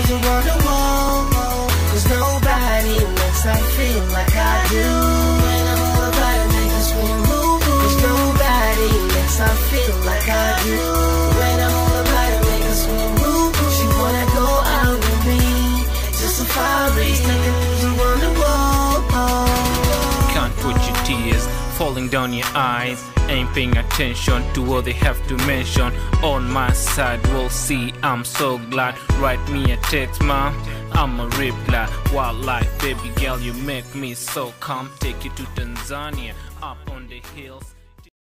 lose around the world. Cause nobody makes I feel like I do. When I'm all about to make us scream, ooh. Cause nobody makes I feel like I do. When I'm all about to make us scream, ooh. She wanna go out with me. Just a fire race, taking lose around the world. Can't watch your tears falling down your eyes. Ain't paying attention to what they have to mention. On my side, we'll see. I'm so glad. Write me a text, mom. I'm a reply. Wildlife, baby girl, you make me so calm. Take you to Tanzania, up on the hills.